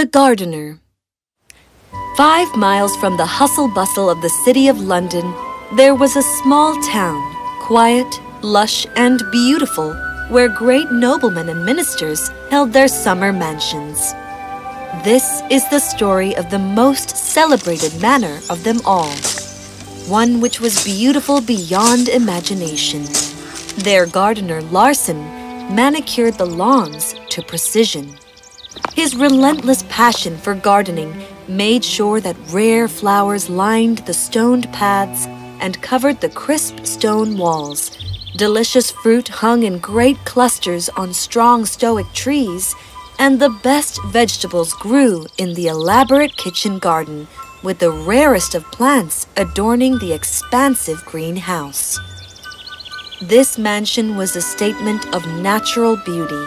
The Gardener Five miles from the hustle-bustle of the city of London, there was a small town, quiet, lush, and beautiful, where great noblemen and ministers held their summer mansions. This is the story of the most celebrated manor of them all, one which was beautiful beyond imagination. Their gardener, Larsen, manicured the lawns to precision. His relentless passion for gardening made sure that rare flowers lined the stoned paths and covered the crisp stone walls. Delicious fruit hung in great clusters on strong stoic trees, and the best vegetables grew in the elaborate kitchen garden with the rarest of plants adorning the expansive greenhouse. This mansion was a statement of natural beauty,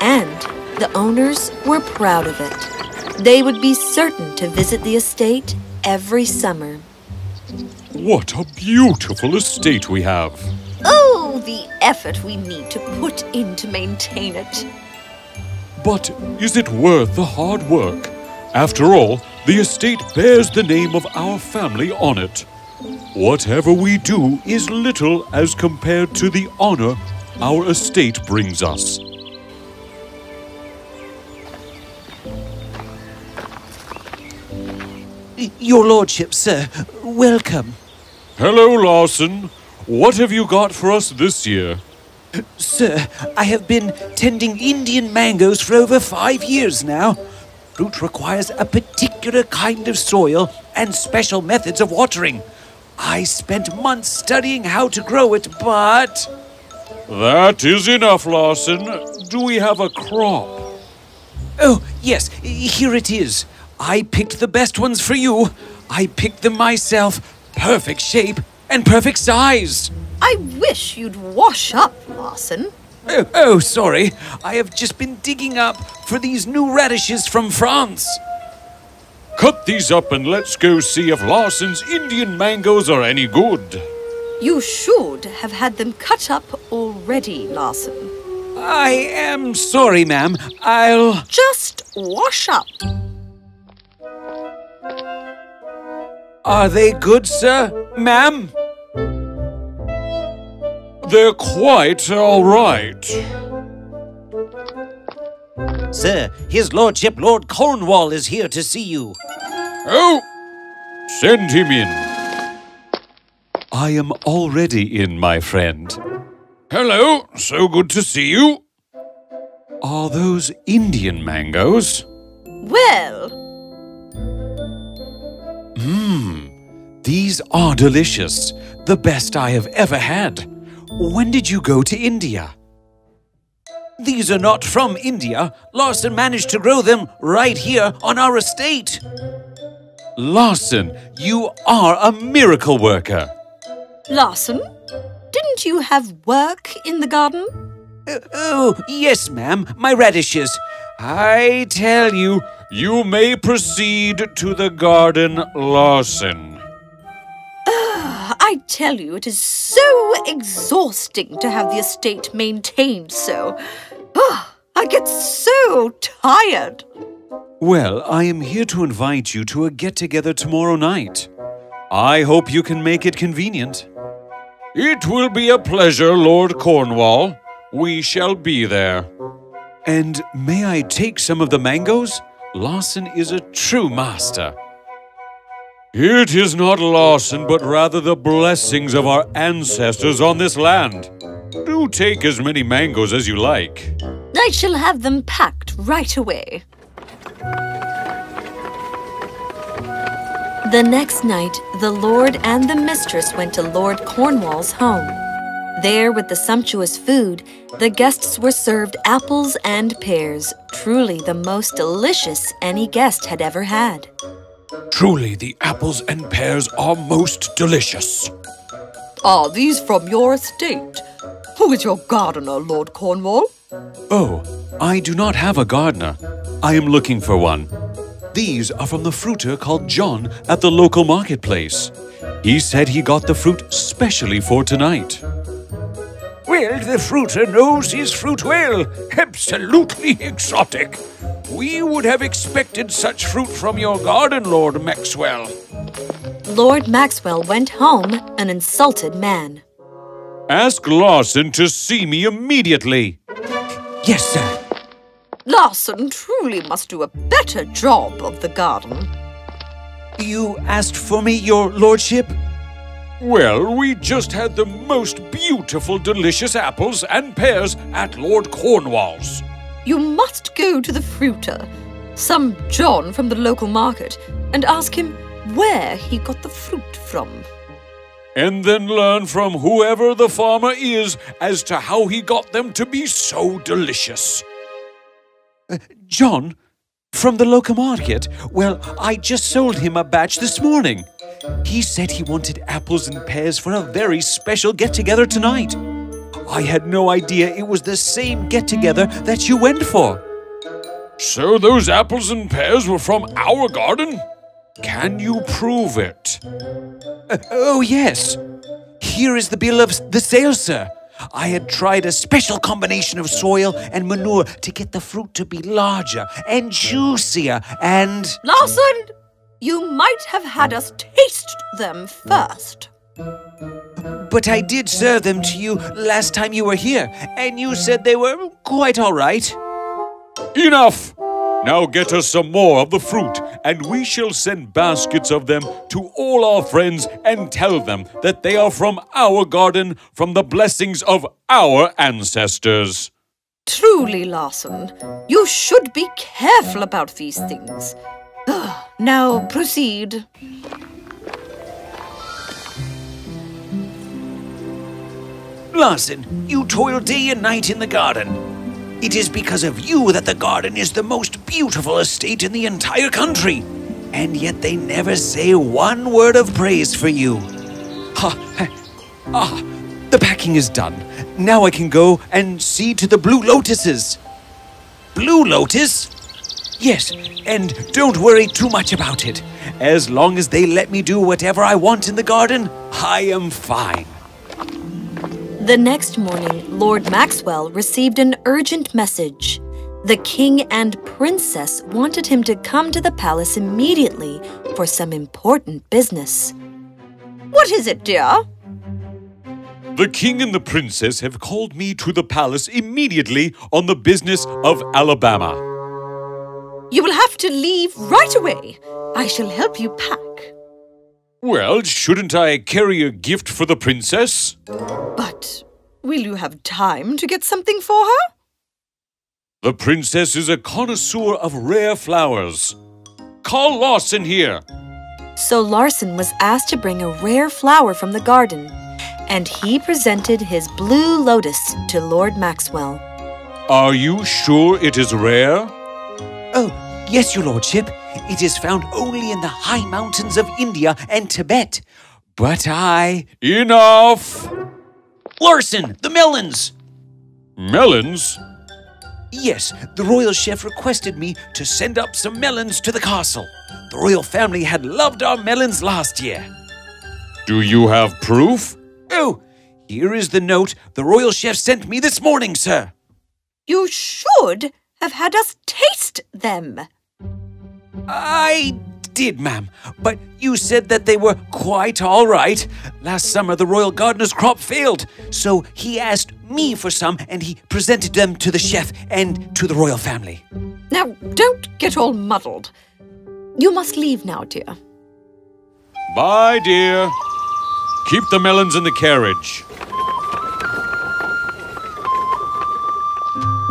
and the owners were proud of it. They would be certain to visit the estate every summer. What a beautiful estate we have! Oh, the effort we need to put in to maintain it. But is it worth the hard work? After all, the estate bears the name of our family on it. Whatever we do is little as compared to the honor our estate brings us. Your lordship, sir, welcome. Hello, Larsen. What have you got for us this year? Sir, I have been tending Indian mangoes for over five years now. Fruit requires a particular kind of soil and special methods of watering. I spent months studying how to grow it, but... That is enough, Larsen. Do we have a crop? Oh, yes, here it is. I picked the best ones for you. I picked them myself. Perfect shape and perfect size. I wish you'd wash up, Larsen. Oh, oh, sorry. I have just been digging up for these new radishes from France. Cut these up and let's go see if Larsen's Indian mangoes are any good. You should have had them cut up already, Larsen. I am sorry, ma'am. I'll. Just wash up. Are they good, sir? Ma'am? They're quite all right. Sir, his lordship Lord Cornwall is here to see you. Oh, send him in. I am already in, my friend. Hello, so good to see you. Are those Indian mangoes? Well, Mmm, these are delicious. The best I have ever had. When did you go to India? These are not from India. Larsen managed to grow them right here on our estate. Larsen, you are a miracle worker. Larsen, didn't you have work in the garden? Uh, oh, yes, ma'am. My radishes. I tell you, You may proceed to the garden, Larsen. I tell you, it is so exhausting to have the estate maintained so. Ah, I get so tired. Well, I am here to invite you to a get together tomorrow night. I hope you can make it convenient. It will be a pleasure, Lord Cornwall. We shall be there. And may I take some of the mangoes? Larsen is a true master. It is not Larsen, but rather the blessings of our ancestors on this land. Do take as many mangoes as you like. I shall have them packed right away. The next night, the Lord and the mistress went to Lord Cornwall's home. There, with the sumptuous food, the guests were served apples and pears, truly the most delicious any guest had ever had. Truly, the apples and pears are most delicious. Are these from your estate? Who is your gardener, Lord Cornwall? Oh, I do not have a gardener. I am looking for one. These are from the fruiter called John at the local marketplace. He said he got the fruit specially for tonight. Well, the fruiter knows his fruit well. Absolutely exotic. We would have expected such fruit from your garden, Lord Maxwell. Lord Maxwell went home an insulted man. Ask Larsen to see me immediately. Yes, sir. Larsen truly must do a better job of the garden. You asked for me, your lordship? Well, we just had the most beautiful, delicious apples and pears at Lord Cornwall's. You must go to the fruiter, some John from the local market, and ask him where he got the fruit from. And then learn from whoever the farmer is as to how he got them to be so delicious. Uh, John? From the local market? Well, I just sold him a batch this morning. He said he wanted apples and pears for a very special get together tonight. I had no idea it was the same get together that you went for. So those apples and pears were from our garden? Can you prove it? Uh, oh, yes. Here is the bill of the sale, sir. I had tried a special combination of soil and manure to get the fruit to be larger and juicier and. Larsen! You might have had us taste them first. But I did serve them to you last time you were here, and you said they were quite all right. Enough! Now get us some more of the fruit, and we shall send baskets of them to all our friends and tell them that they are from our garden, from the blessings of our ancestors. Truly, Larsen, you should be careful about these things. Ah, now proceed. Larsen, you toil day and night in the garden. It is because of you that the garden is the most beautiful estate in the entire country. And yet they never say one word of praise for you. Ha, ah, the packing is done. Now I can go and see to the blue lotuses. Blue lotus? Yes, and don't worry too much about it. As long as they let me do whatever I want in the garden, I am fine. The next morning, Lord Maxwell received an urgent message. The king and princess wanted him to come to the palace immediately for some important business. What is it, dear? The king and the princess have called me to the palace immediately on the business of Alabama. You will have to leave right away. I shall help you pack. Well, shouldn't I carry a gift for the princess? But will you have time to get something for her? The princess is a connoisseur of rare flowers. Call Larsen here. So Larsen was asked to bring a rare flower from the garden, and he presented his blue lotus to Lord Maxwell. Are you sure it is rare? Oh, yes, your lordship. It is found only in the high mountains of India and Tibet. But I... Enough! Larsen, the melons! Melons? Yes, the royal chef requested me to send up some melons to the castle. The royal family had loved our melons last year. Do you have proof? Oh, here is the note the royal chef sent me this morning, sir. You should have had us taste them. I did, ma'am, but you said that they were quite all right. Last summer, the royal gardener's crop failed, so he asked me for some and he presented them to the chef and to the royal family. Now, don't get all muddled. You must leave now, dear. Bye, dear. Keep the melons in the carriage.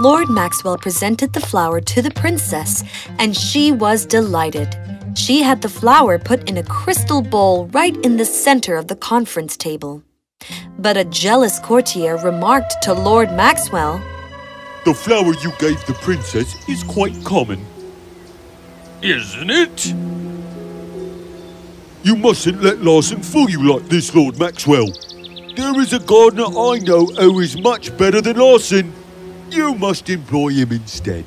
Lord Maxwell presented the flower to the princess, and she was delighted. She had the flower put in a crystal bowl right in the center of the conference table. But a jealous courtier remarked to Lord Maxwell, The flower you gave the princess is quite common. Isn't it? You mustn't let Larsen fool you like this, Lord Maxwell. There is a gardener I know who is much better than Larsen. You must employ him instead.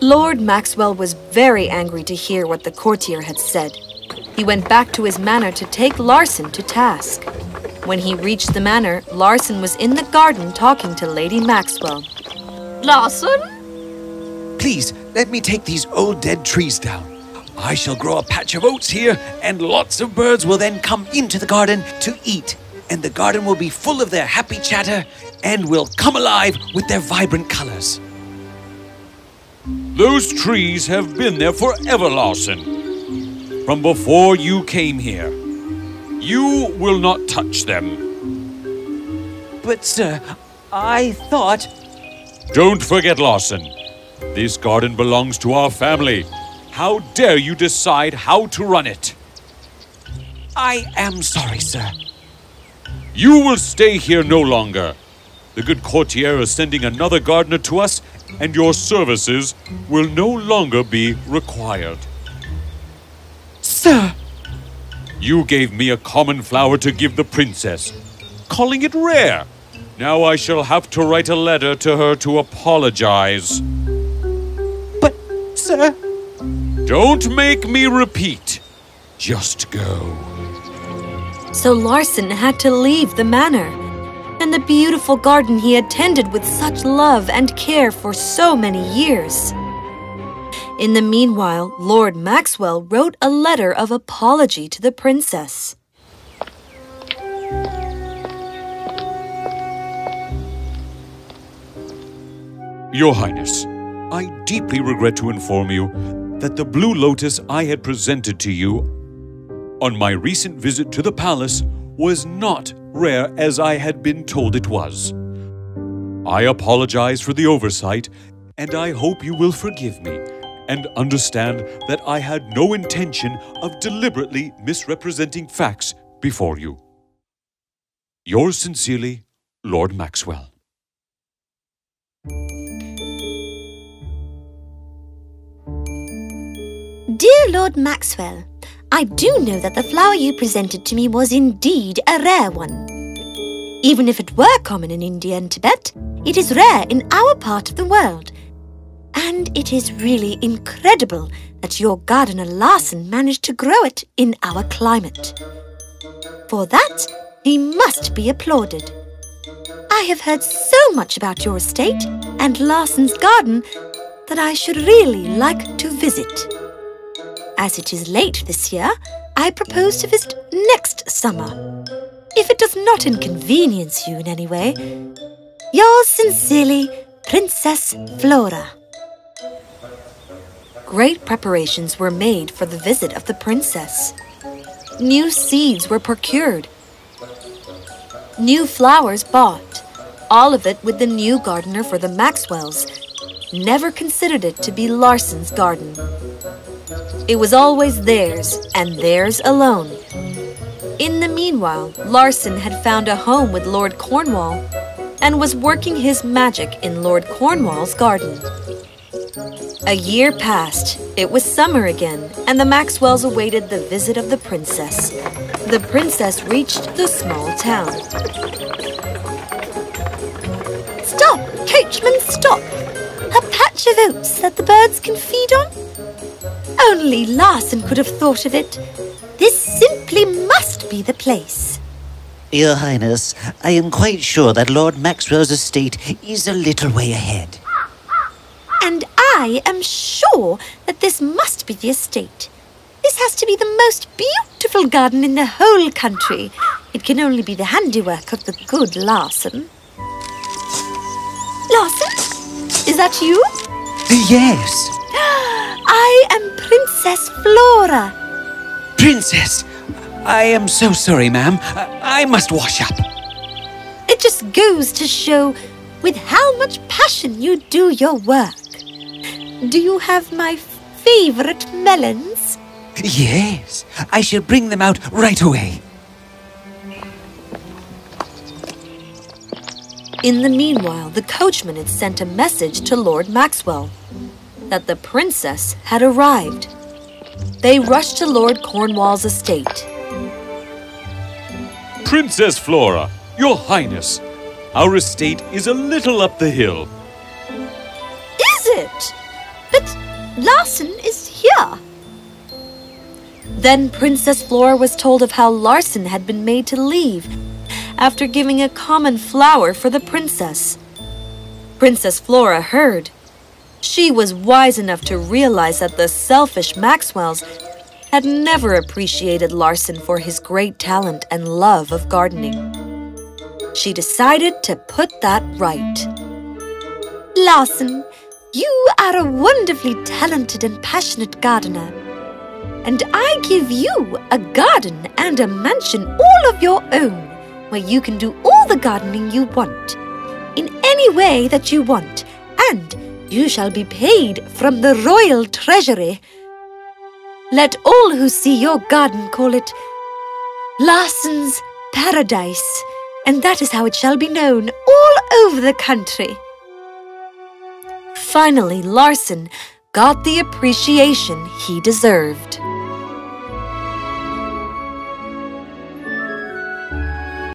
Lord Maxwell was very angry to hear what the courtier had said. He went back to his manor to take Larsen to task. When he reached the manor, Larsen was in the garden talking to Lady Maxwell. Larsen? Please, let me take these old dead trees down. I shall grow a patch of oats here, and lots of birds will then come into the garden to eat. And the garden will be full of their happy chatter and will come alive with their vibrant colors. Those trees have been there forever, Larsen. From before you came here. You will not touch them. But, sir, I thought. Don't forget, Larsen. This garden belongs to our family. How dare you decide how to run it? I am sorry, sir. You will stay here no longer. The good courtier is sending another gardener to us, and your services will no longer be required. Sir! You gave me a common flower to give the princess, calling it rare. Now I shall have to write a letter to her to apologize. But, sir. Don't make me repeat. Just go. So Larsen had to leave the manor and the beautiful garden he had tended with such love and care for so many years. In the meanwhile, Lord Maxwell wrote a letter of apology to the princess. Your Highness, I deeply regret to inform you that the blue lotus I had presented to you on my recent visit to the palace was not rare as I had been told it was. I apologize for the oversight, and I hope you will forgive me and understand that I had no intention of deliberately misrepresenting facts before you. Yours sincerely, Lord Maxwell. Dear Lord Maxwell, I do know that the flower you presented to me was indeed a rare one. Even if it were common in India and Tibet, it is rare in our part of the world. And it is really incredible that your gardener Larsen managed to grow it in our climate. For that, he must be applauded. I have heard so much about your estate and Larsen's garden that I should really like to visit. As it is late this year, I propose to visit next summer. If it does not inconvenience you in any way, yours sincerely, Princess Flora. Great preparations were made for the visit of the princess. New seeds were procured, new flowers bought, all of it with the new gardener for the Maxwells. Never considered it to be Larsen's garden. It was always theirs, and theirs alone. In the meanwhile, Larsen had found a home with Lord Cornwall and was working his magic in Lord Cornwall's garden. A year passed. It was summer again, and the Maxwells awaited the visit of the princess. The princess reached the small town. Stop, coachman, stop! A patch of oats that the birds can feed on? Only Larsen could have thought of it. This simply must be the place. Your Highness, I am quite sure that Lord Maxwell's estate is a little way ahead. And I am sure that this must be the estate. This has to be the most beautiful garden in the whole country. It can only be the handiwork of the good Larsen. Larsen? Is that you? Yes. I am Princess Flora. Princess! I am so sorry, ma'am. I, I must wash up. It just goes to show with how much passion you do your work. Do you have my favorite melons? Yes, I shall bring them out right away. In the meanwhile, the coachman had sent a message to Lord Maxwell that the princess had arrived. They rushed to Lord Cornwall's estate. Princess Flora, your highness, our estate is a little up the hill. Is it? But Larsen is here. Then Princess Flora was told of how Larsen had been made to leave after giving a common flower for the princess. Princess Flora heard She was wise enough to realize that the selfish Maxwells had never appreciated Larsen for his great talent and love of gardening. She decided to put that right. Larsen, you are a wonderfully talented and passionate gardener. And I give you a garden and a mansion all of your own, where you can do all the gardening you want, in any way that you want, and you shall be paid from the royal treasury. Let all who see your garden call it Larsen's Paradise, and that is how it shall be known all over the country. Finally, Larsen got the appreciation he deserved.